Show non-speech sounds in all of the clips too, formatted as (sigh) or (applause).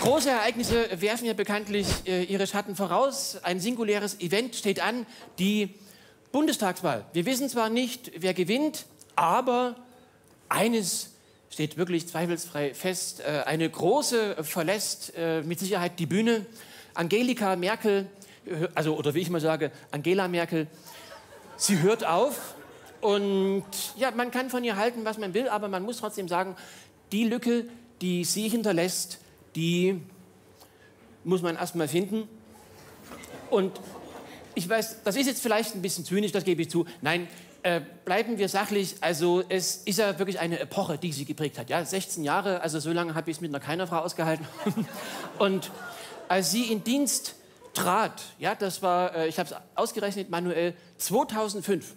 Große Ereignisse werfen ja bekanntlich äh, ihre Schatten voraus. Ein singuläres Event steht an, die Bundestagswahl. Wir wissen zwar nicht, wer gewinnt, aber eines steht wirklich zweifelsfrei fest. Äh, eine große verlässt äh, mit Sicherheit die Bühne. Angelika Merkel, äh, also oder wie ich mal sage, Angela Merkel, sie hört auf. Und ja, man kann von ihr halten, was man will, aber man muss trotzdem sagen, die Lücke, die sie hinterlässt, die muss man erstmal finden. Und ich weiß, das ist jetzt vielleicht ein bisschen zynisch, das gebe ich zu. Nein, äh, bleiben wir sachlich. Also es ist ja wirklich eine Epoche, die sie geprägt hat. Ja, 16 Jahre, also so lange habe ich es mit einer keiner Frau ausgehalten. (laughs) Und als sie in Dienst trat, ja, das war, äh, ich habe es ausgerechnet, manuell 2005.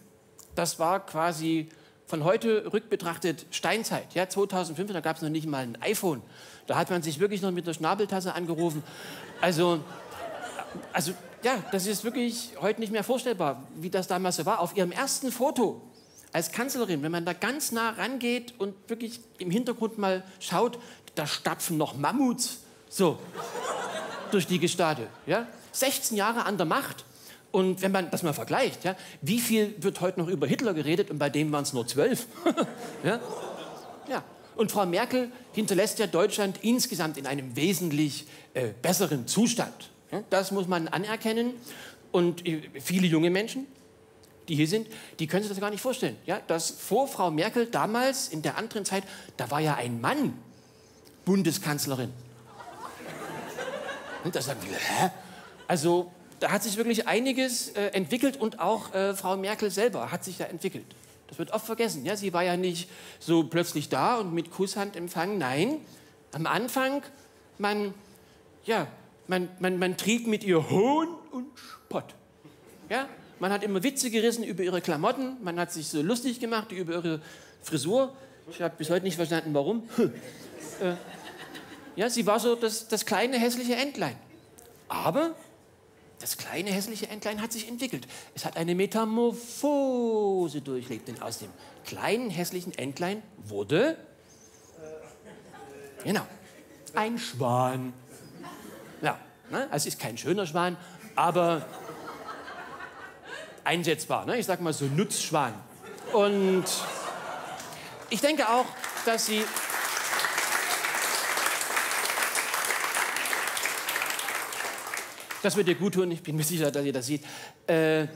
Das war quasi von heute rückbetrachtet Steinzeit. Ja, 2005, da gab es noch nicht mal ein iPhone. Da hat man sich wirklich noch mit der Schnabeltasse angerufen. Also, also ja, das ist wirklich heute nicht mehr vorstellbar, wie das damals so war. Auf ihrem ersten Foto als Kanzlerin, wenn man da ganz nah rangeht und wirklich im Hintergrund mal schaut, da stapfen noch Mammuts so durch die Gestade. Ja? 16 Jahre an der Macht. Und wenn man das mal vergleicht, ja, wie viel wird heute noch über Hitler geredet und bei dem waren es nur zwölf? (laughs) ja? ja. Und Frau Merkel hinterlässt ja Deutschland insgesamt in einem wesentlich äh, besseren Zustand. Das muss man anerkennen. Und äh, viele junge Menschen, die hier sind, die können sich das gar nicht vorstellen. Ja, dass vor Frau Merkel damals, in der anderen Zeit, da war ja ein Mann Bundeskanzlerin. Und da sagen viele, hä? Also da hat sich wirklich einiges äh, entwickelt und auch äh, Frau Merkel selber hat sich da entwickelt. Das wird oft vergessen. Ja? Sie war ja nicht so plötzlich da und mit Kusshand empfangen. Nein, am Anfang, man, ja, man, man, man trieb mit ihr Hohn und Spott. Ja? Man hat immer Witze gerissen über ihre Klamotten, man hat sich so lustig gemacht über ihre Frisur. Ich habe bis heute nicht verstanden, warum. (laughs) äh, ja, sie war so das, das kleine hässliche Entlein. Aber das kleine hässliche Entlein hat sich entwickelt. Es hat eine Metamorphose durchlebt, denn aus dem kleinen hässlichen Entlein wurde genau ein Schwan. Ja, ne? Also es ist kein schöner Schwan, aber einsetzbar. Ne? Ich sage mal so Nutzschwan. Und ich denke auch, dass sie Das wird ihr gut tun, ich bin mir sicher, dass ihr das seht. Äh,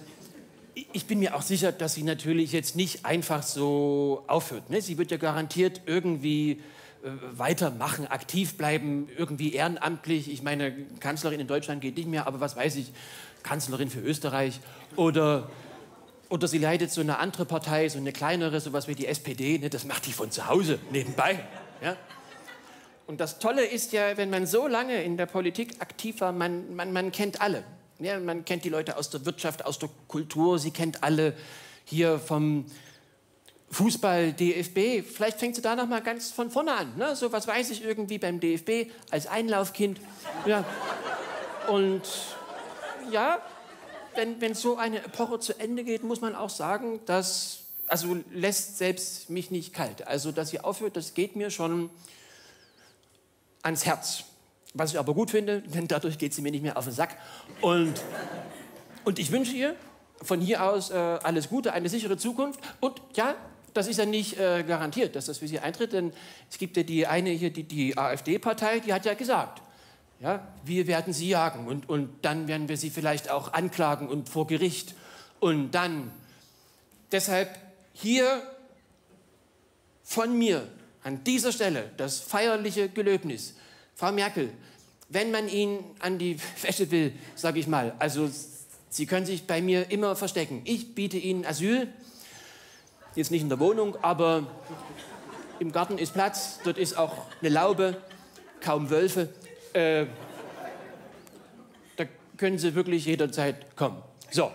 ich bin mir auch sicher, dass sie natürlich jetzt nicht einfach so aufhört. Ne? Sie wird ja garantiert irgendwie äh, weitermachen, aktiv bleiben, irgendwie ehrenamtlich. Ich meine, Kanzlerin in Deutschland geht nicht mehr, aber was weiß ich, Kanzlerin für Österreich oder oder sie leitet so eine andere Partei, so eine kleinere, sowas wie die SPD, ne, das macht die von zu Hause nebenbei. Ja? Und das Tolle ist ja, wenn man so lange in der Politik aktiv war, man, man, man kennt alle. Ja, man kennt die Leute aus der Wirtschaft, aus der Kultur, sie kennt alle hier vom Fußball, DFB, vielleicht fängt sie da noch mal ganz von vorne an. Ne? So was weiß ich irgendwie beim DFB als Einlaufkind. Ja. Und ja, wenn, wenn so eine Epoche zu Ende geht, muss man auch sagen, dass, also lässt selbst mich nicht kalt. Also, dass sie aufhört, das geht mir schon ans Herz. Was ich aber gut finde, denn dadurch geht sie mir nicht mehr auf den Sack. Und, und ich wünsche ihr von hier aus äh, alles Gute, eine sichere Zukunft und ja, das ist ja nicht äh, garantiert, dass das für sie eintritt, denn es gibt ja die eine hier, die, die AfD-Partei, die hat ja gesagt, ja, wir werden sie jagen und, und dann werden wir sie vielleicht auch anklagen und vor Gericht. Und dann, deshalb hier von mir an dieser Stelle das feierliche Gelöbnis. Frau Merkel, wenn man Ihnen an die (laughs) Wäsche will, sage ich mal, also Sie können sich bei mir immer verstecken. Ich biete Ihnen Asyl Jetzt nicht in der Wohnung, aber im Garten ist Platz, dort ist auch eine Laube, kaum Wölfe. Äh, da können Sie wirklich jederzeit kommen. So,